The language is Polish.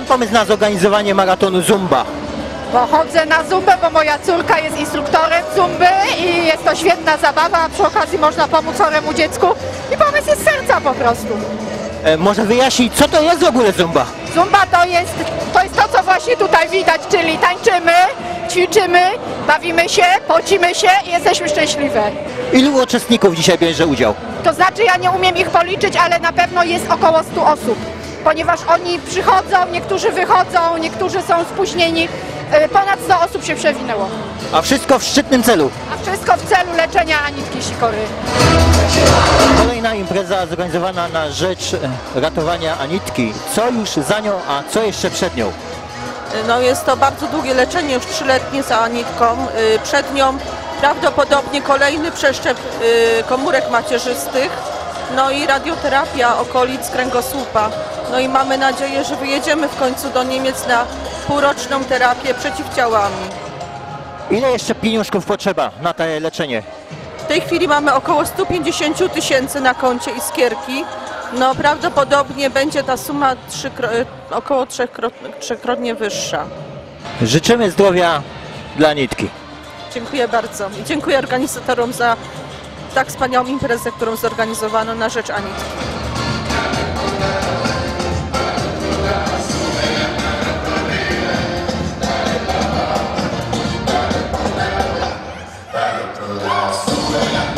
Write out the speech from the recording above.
pomysł na zorganizowanie maratonu Zumba? Bo chodzę na zumbę, bo moja córka jest instruktorem zumby i jest to świetna zabawa, a przy okazji można pomóc choremu dziecku i pomysł jest serca po prostu. E, może wyjaśnić, co to jest w ogóle Zumba? Zumba to jest, to jest to, co właśnie tutaj widać, czyli tańczymy, ćwiczymy, bawimy się, pocimy się i jesteśmy szczęśliwe. Ilu uczestników dzisiaj bierze udział? To znaczy ja nie umiem ich policzyć, ale na pewno jest około 100 osób, ponieważ oni przychodzą, niektórzy wychodzą, niektórzy są spóźnieni. Y, Ponad 100 osób się przewinęło. A wszystko w szczytnym celu. A wszystko w celu leczenia Anitki Sikory. Kolejna impreza zorganizowana na rzecz e, ratowania Anitki. Co już za nią, a co jeszcze przed nią? No jest to bardzo długie leczenie, już trzyletnie za Anitką. Przed nią prawdopodobnie kolejny przeszczep komórek macierzystych, no i radioterapia okolic kręgosłupa. No i mamy nadzieję, że wyjedziemy w końcu do Niemiec na półroczną terapię przeciwciałami. Ile jeszcze pieniążków potrzeba na to leczenie? W tej chwili mamy około 150 tysięcy na koncie Iskierki. No prawdopodobnie będzie ta suma trzykro, y, około trzykrotnie, wyższa. Życzymy zdrowia dla Anitki. Dziękuję bardzo i dziękuję organizatorom za tak wspaniałą imprezę, którą zorganizowano na rzecz Anitki. Ross.